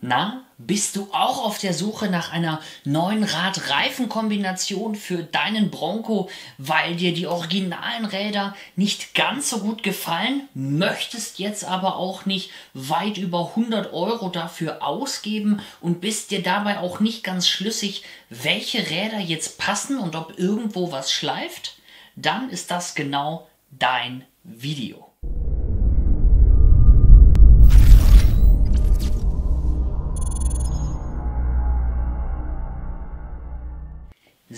Na, bist du auch auf der Suche nach einer neuen Rad-Reifen-Kombination für deinen Bronco, weil dir die originalen Räder nicht ganz so gut gefallen, möchtest jetzt aber auch nicht weit über 100 Euro dafür ausgeben und bist dir dabei auch nicht ganz schlüssig, welche Räder jetzt passen und ob irgendwo was schleift? Dann ist das genau dein Video.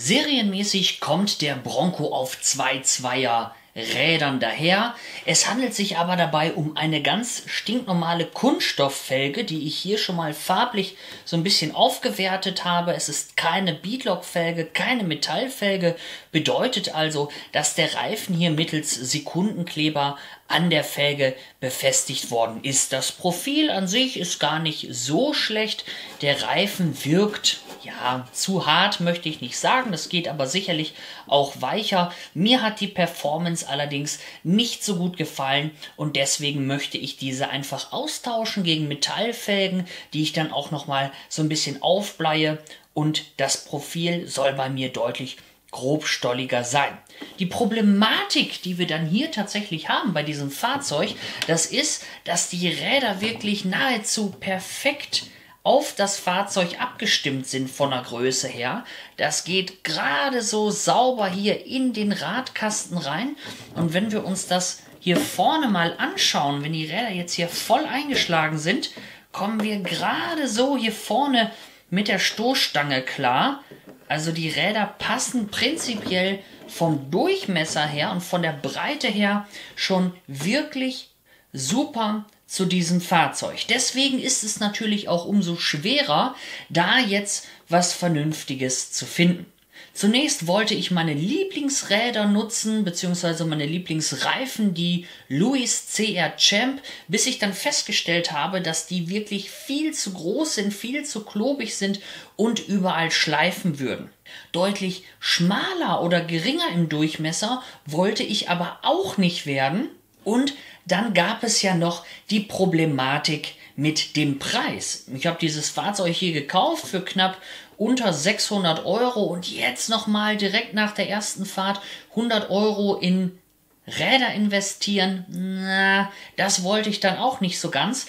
Serienmäßig kommt der Bronco auf zwei Zweier Rädern daher. Es handelt sich aber dabei um eine ganz stinknormale Kunststofffelge, die ich hier schon mal farblich so ein bisschen aufgewertet habe. Es ist keine Beadlock-Felge, keine Metallfelge, bedeutet also, dass der Reifen hier mittels Sekundenkleber an der Felge befestigt worden ist. Das Profil an sich ist gar nicht so schlecht. Der Reifen wirkt ja zu hart, möchte ich nicht sagen. Das geht aber sicherlich auch weicher. Mir hat die Performance allerdings nicht so gut gefallen und deswegen möchte ich diese einfach austauschen gegen Metallfelgen, die ich dann auch noch mal so ein bisschen aufbleie und das Profil soll bei mir deutlich grobstolliger sein. Die Problematik, die wir dann hier tatsächlich haben bei diesem Fahrzeug, das ist, dass die Räder wirklich nahezu perfekt auf das Fahrzeug abgestimmt sind von der Größe her. Das geht gerade so sauber hier in den Radkasten rein. Und wenn wir uns das hier vorne mal anschauen, wenn die Räder jetzt hier voll eingeschlagen sind, kommen wir gerade so hier vorne mit der Stoßstange klar. Also die Räder passen prinzipiell vom Durchmesser her und von der Breite her schon wirklich super zu diesem Fahrzeug. Deswegen ist es natürlich auch umso schwerer, da jetzt was Vernünftiges zu finden. Zunächst wollte ich meine Lieblingsräder nutzen, beziehungsweise meine Lieblingsreifen, die Louis CR Champ, bis ich dann festgestellt habe, dass die wirklich viel zu groß sind, viel zu klobig sind und überall schleifen würden. Deutlich schmaler oder geringer im Durchmesser wollte ich aber auch nicht werden. Und dann gab es ja noch die Problematik mit dem Preis. Ich habe dieses Fahrzeug hier gekauft für knapp unter 600 Euro und jetzt nochmal direkt nach der ersten Fahrt 100 Euro in Räder investieren. Na, das wollte ich dann auch nicht so ganz.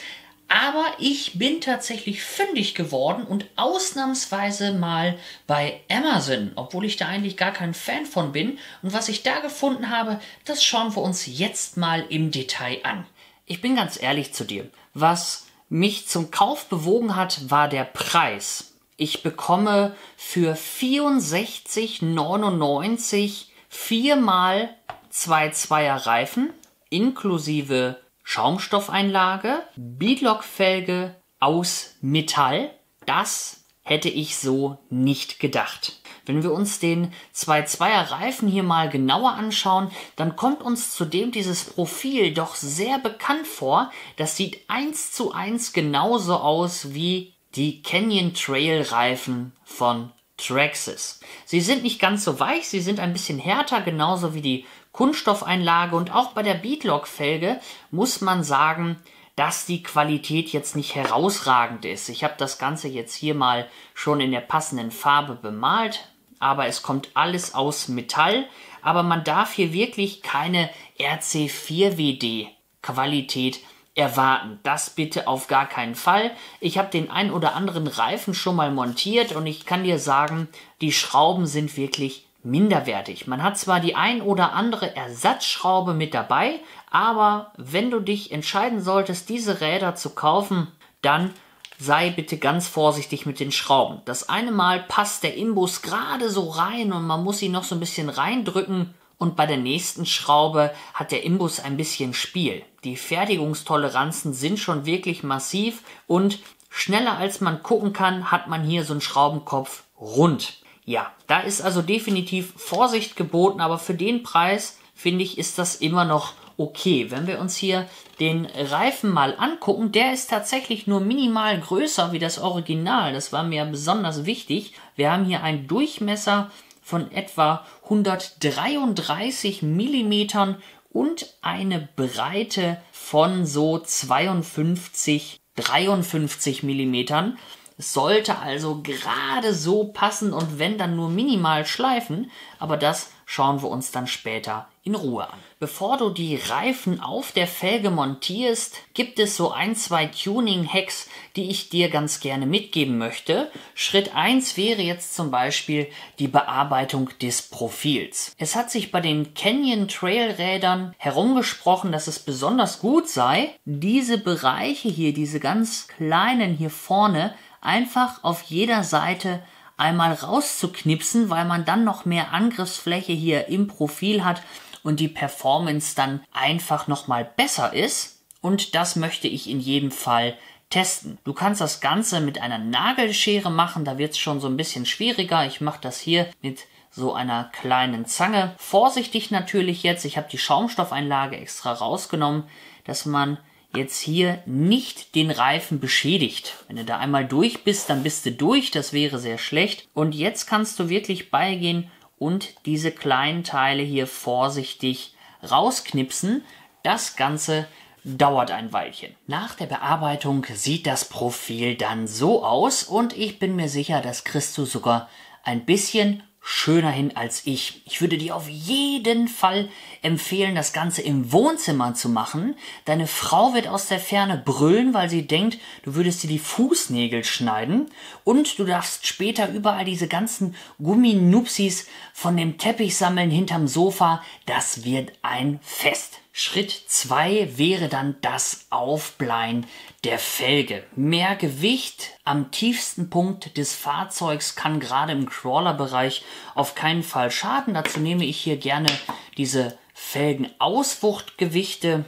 Aber ich bin tatsächlich fündig geworden und ausnahmsweise mal bei Amazon, obwohl ich da eigentlich gar kein Fan von bin. Und was ich da gefunden habe, das schauen wir uns jetzt mal im Detail an. Ich bin ganz ehrlich zu dir. Was mich zum Kauf bewogen hat, war der Preis. Ich bekomme für 64,99 viermal zwei Zweier Reifen inklusive Schaumstoffeinlage, Beadlock-Felge aus Metall. Das hätte ich so nicht gedacht. Wenn wir uns den 2.2er Reifen hier mal genauer anschauen, dann kommt uns zudem dieses Profil doch sehr bekannt vor. Das sieht eins zu eins genauso aus wie die Canyon Trail Reifen von Traxxas. Sie sind nicht ganz so weich, sie sind ein bisschen härter, genauso wie die Kunststoffeinlage und auch bei der Beadlock Felge muss man sagen, dass die Qualität jetzt nicht herausragend ist. Ich habe das Ganze jetzt hier mal schon in der passenden Farbe bemalt, aber es kommt alles aus Metall, aber man darf hier wirklich keine RC4WD Qualität erwarten. Das bitte auf gar keinen Fall. Ich habe den ein oder anderen Reifen schon mal montiert und ich kann dir sagen, die Schrauben sind wirklich minderwertig. Man hat zwar die ein oder andere Ersatzschraube mit dabei, aber wenn du dich entscheiden solltest, diese Räder zu kaufen, dann sei bitte ganz vorsichtig mit den Schrauben. Das eine Mal passt der Imbus gerade so rein und man muss ihn noch so ein bisschen reindrücken und bei der nächsten Schraube hat der Imbus ein bisschen Spiel. Die Fertigungstoleranzen sind schon wirklich massiv und schneller als man gucken kann, hat man hier so einen Schraubenkopf rund. Ja, da ist also definitiv Vorsicht geboten, aber für den Preis finde ich, ist das immer noch okay. Wenn wir uns hier den Reifen mal angucken, der ist tatsächlich nur minimal größer wie das Original. Das war mir besonders wichtig. Wir haben hier einen Durchmesser von etwa 133 Millimetern und eine Breite von so 52 53 Millimetern. Es sollte also gerade so passen und wenn dann nur minimal schleifen, aber das schauen wir uns dann später in Ruhe an. Bevor du die Reifen auf der Felge montierst, gibt es so ein, zwei Tuning-Hacks, die ich dir ganz gerne mitgeben möchte. Schritt 1 wäre jetzt zum Beispiel die Bearbeitung des Profils. Es hat sich bei den Canyon Trail Rädern herumgesprochen, dass es besonders gut sei, diese Bereiche hier, diese ganz kleinen hier vorne, einfach auf jeder Seite einmal rauszuknipsen, weil man dann noch mehr Angriffsfläche hier im Profil hat und die Performance dann einfach nochmal besser ist. Und das möchte ich in jedem Fall testen. Du kannst das Ganze mit einer Nagelschere machen, da wird es schon so ein bisschen schwieriger. Ich mache das hier mit so einer kleinen Zange. Vorsichtig natürlich jetzt, ich habe die Schaumstoffeinlage extra rausgenommen, dass man jetzt hier nicht den Reifen beschädigt. Wenn du da einmal durch bist, dann bist du durch, das wäre sehr schlecht. Und jetzt kannst du wirklich beigehen und diese kleinen Teile hier vorsichtig rausknipsen. Das Ganze dauert ein Weilchen. Nach der Bearbeitung sieht das Profil dann so aus und ich bin mir sicher, das kriegst du sogar ein bisschen schöner hin als ich. Ich würde dir auf jeden Fall empfehlen, das Ganze im Wohnzimmer zu machen. Deine Frau wird aus der Ferne brüllen, weil sie denkt, du würdest dir die Fußnägel schneiden. Und du darfst später überall diese ganzen Gumminupsis von dem Teppich sammeln hinterm Sofa. Das wird ein Fest. Schritt 2 wäre dann das Aufbleihen der Felge. Mehr Gewicht am tiefsten Punkt des Fahrzeugs kann gerade im Crawler-Bereich auf keinen Fall schaden. Dazu nehme ich hier gerne diese Felgenauswuchtgewichte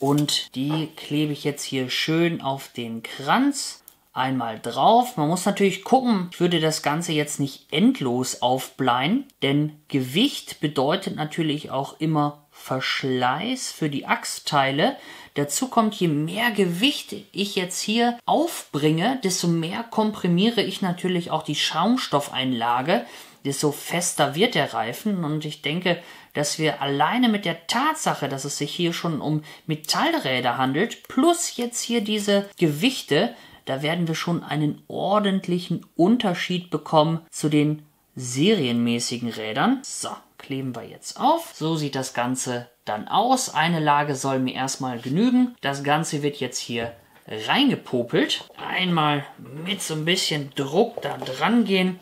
und die klebe ich jetzt hier schön auf den Kranz einmal drauf. Man muss natürlich gucken, ich würde das Ganze jetzt nicht endlos aufbleihen, denn Gewicht bedeutet natürlich auch immer Verschleiß für die Achsteile. Dazu kommt, je mehr Gewicht ich jetzt hier aufbringe, desto mehr komprimiere ich natürlich auch die Schaumstoffeinlage, desto fester wird der Reifen. Und ich denke, dass wir alleine mit der Tatsache, dass es sich hier schon um Metallräder handelt, plus jetzt hier diese Gewichte, da werden wir schon einen ordentlichen Unterschied bekommen zu den serienmäßigen Rädern. So, kleben wir jetzt auf. So sieht das Ganze dann aus. Eine Lage soll mir erstmal genügen. Das Ganze wird jetzt hier reingepopelt. Einmal mit so ein bisschen Druck da dran gehen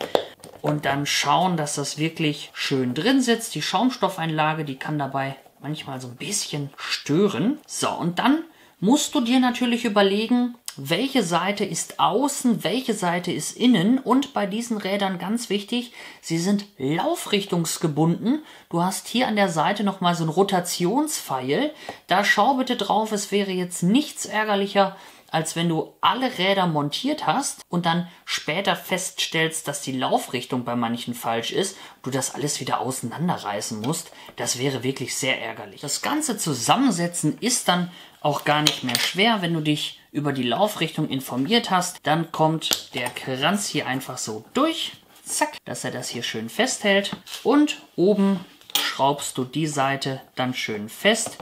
und dann schauen, dass das wirklich schön drin sitzt. Die Schaumstoffeinlage, die kann dabei manchmal so ein bisschen stören. So, und dann musst du dir natürlich überlegen, welche Seite ist außen, welche Seite ist innen und bei diesen Rädern ganz wichtig, sie sind laufrichtungsgebunden. Du hast hier an der Seite nochmal so ein Rotationspfeil. Da schau bitte drauf, es wäre jetzt nichts ärgerlicher, als wenn du alle Räder montiert hast und dann später feststellst, dass die Laufrichtung bei manchen falsch ist, du das alles wieder auseinanderreißen musst. Das wäre wirklich sehr ärgerlich. Das ganze Zusammensetzen ist dann auch gar nicht mehr schwer, wenn du dich über die Laufrichtung informiert hast. Dann kommt der Kranz hier einfach so durch. Zack, dass er das hier schön festhält. Und oben schraubst du die Seite dann schön fest.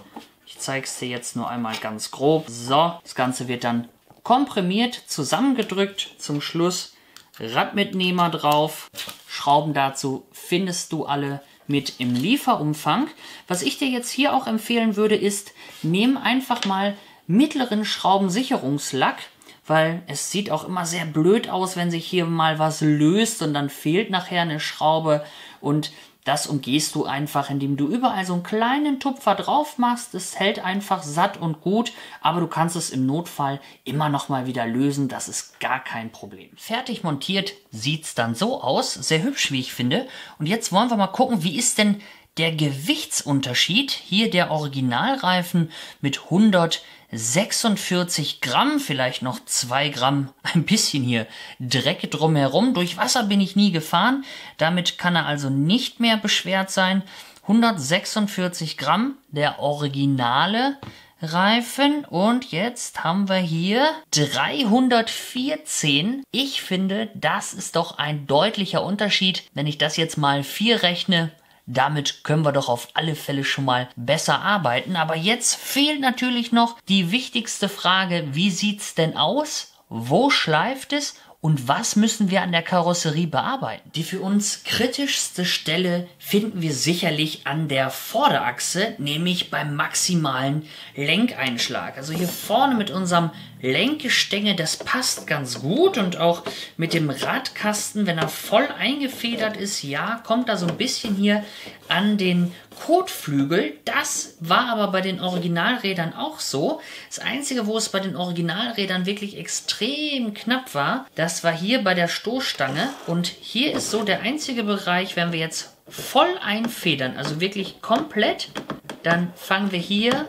Ich zeige es dir jetzt nur einmal ganz grob. So, das Ganze wird dann komprimiert zusammengedrückt. Zum Schluss Radmitnehmer drauf. Schrauben dazu findest du alle mit im Lieferumfang. Was ich dir jetzt hier auch empfehlen würde, ist, nimm einfach mal mittleren Schraubensicherungslack, weil es sieht auch immer sehr blöd aus, wenn sich hier mal was löst und dann fehlt nachher eine Schraube und das umgehst du einfach, indem du überall so einen kleinen Tupfer drauf machst. Es hält einfach satt und gut, aber du kannst es im Notfall immer noch mal wieder lösen. Das ist gar kein Problem. Fertig montiert sieht's dann so aus. Sehr hübsch, wie ich finde. Und jetzt wollen wir mal gucken, wie ist denn der Gewichtsunterschied. Hier der Originalreifen mit 146 Gramm, vielleicht noch 2 Gramm, ein bisschen hier Dreck drumherum. Durch Wasser bin ich nie gefahren, damit kann er also nicht mehr beschwert sein. 146 Gramm, der originale Reifen und jetzt haben wir hier 314. Ich finde, das ist doch ein deutlicher Unterschied. Wenn ich das jetzt mal 4 rechne, Damit können wir doch auf alle Fälle schon mal besser arbeiten. Aber jetzt fehlt natürlich noch die wichtigste Frage, wie sieht's denn aus? Wo schleift es? Und was müssen wir an der Karosserie bearbeiten? Die für uns kritischste Stelle finden wir sicherlich an der Vorderachse, nämlich beim maximalen Lenkeinschlag. Also hier vorne mit unserem Lenkgestänge, das passt ganz gut und auch mit dem Radkasten, wenn er voll eingefedert ist, ja, kommt da so ein bisschen hier an den Kotflügel. Das war aber bei den Originalrädern auch so. Das Einzige, wo es bei den Originalrädern wirklich extrem knapp war, das war hier bei der Stoßstange. Und hier ist so der einzige Bereich, wenn wir jetzt voll einfedern, also wirklich komplett, dann fangen wir hier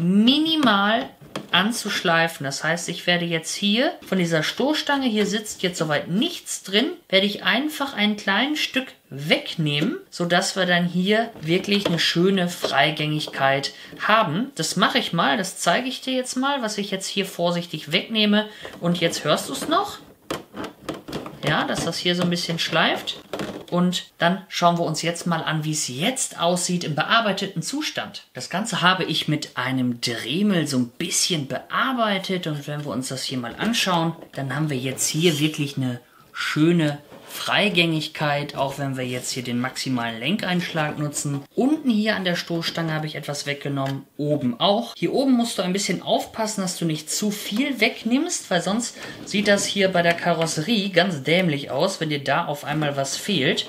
minimal anzuschleifen. Das heißt, ich werde jetzt hier von dieser Stoßstange, hier sitzt jetzt soweit nichts drin, werde ich einfach ein kleines Stück wegnehmen, sodass wir dann hier wirklich eine schöne Freigängigkeit haben. Das mache ich mal, das zeige ich dir jetzt mal, was ich jetzt hier vorsichtig wegnehme. Und jetzt hörst du es noch. Ja, dass das hier so ein bisschen schleift. Und dann schauen wir uns jetzt mal an, wie es jetzt aussieht im bearbeiteten Zustand. Das Ganze habe ich mit einem Dremel so ein bisschen bearbeitet. Und wenn wir uns das hier mal anschauen, dann haben wir jetzt hier wirklich eine schöne Freigängigkeit, auch wenn wir jetzt hier den maximalen Lenkeinschlag nutzen. Unten hier an der Stoßstange habe ich etwas weggenommen, oben auch. Hier oben musst du ein bisschen aufpassen, dass du nicht zu viel wegnimmst, weil sonst sieht das hier bei der Karosserie ganz dämlich aus, wenn dir da auf einmal was fehlt.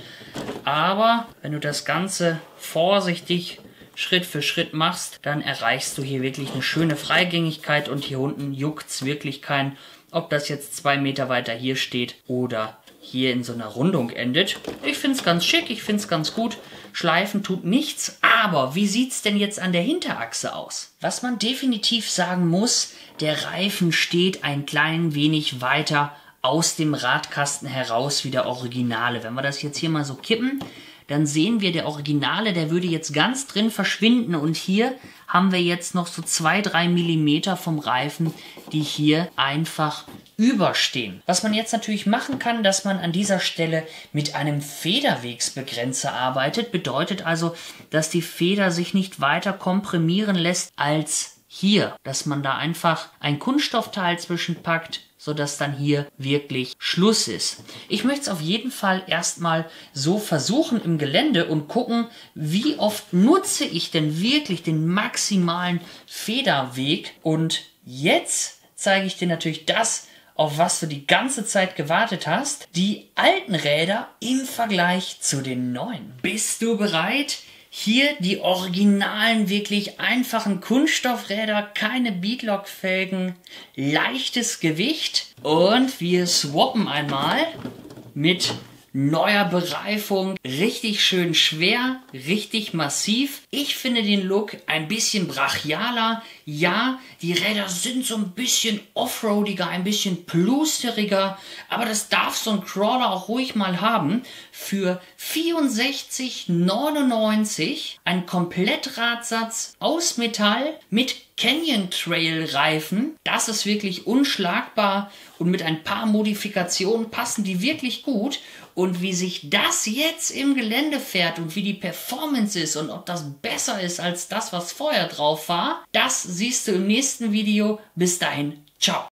Aber wenn du das Ganze vorsichtig Schritt für Schritt machst, dann erreichst du hier wirklich eine schöne Freigängigkeit und hier unten juckt es wirklich kein, ob das jetzt zwei Meter weiter hier steht oder hier in so einer Rundung endet. Ich finde es ganz schick, ich finde es ganz gut. Schleifen tut nichts, aber wie sieht es denn jetzt an der Hinterachse aus? Was man definitiv sagen muss, der Reifen steht ein klein wenig weiter aus dem Radkasten heraus wie der Originale. Wenn wir das jetzt hier mal so kippen, dann sehen wir, der Originale, der würde jetzt ganz drin verschwinden. Und hier haben wir jetzt noch so zwei, drei Millimeter vom Reifen, die hier einfach überstehen. Was man jetzt natürlich machen kann, dass man an dieser Stelle mit einem Federwegsbegrenzer arbeitet, bedeutet also, dass die Feder sich nicht weiter komprimieren lässt als hier, dass man da einfach ein Kunststoffteil zwischenpackt, sodass dann hier wirklich Schluss ist. Ich möchte es auf jeden Fall erstmal so versuchen im Gelände und gucken, wie oft nutze ich denn wirklich den maximalen Federweg und jetzt zeige ich dir natürlich das, auf was du die ganze Zeit gewartet hast, die alten Räder im Vergleich zu den neuen. Bist du bereit? Hier die originalen, wirklich einfachen Kunststoffräder, keine Beadlock-Felgen, leichtes Gewicht. Und wir swappen einmal mit neuer Bereifung, richtig schön schwer, richtig massiv. Ich finde den Look ein bisschen brachialer. Ja, die Räder sind so ein bisschen offroadiger, ein bisschen plusteriger, aber das darf so ein Crawler auch ruhig mal haben. Für 64,99 ein Komplettradsatz aus Metall mit Canyon Trail Reifen. Das ist wirklich unschlagbar und mit ein paar Modifikationen passen die wirklich gut. Und wie sich das jetzt im Gelände fährt und wie die Performance ist und ob das besser ist als das, was vorher drauf war, das siehst du im nächsten Video. Bis dahin, ciao.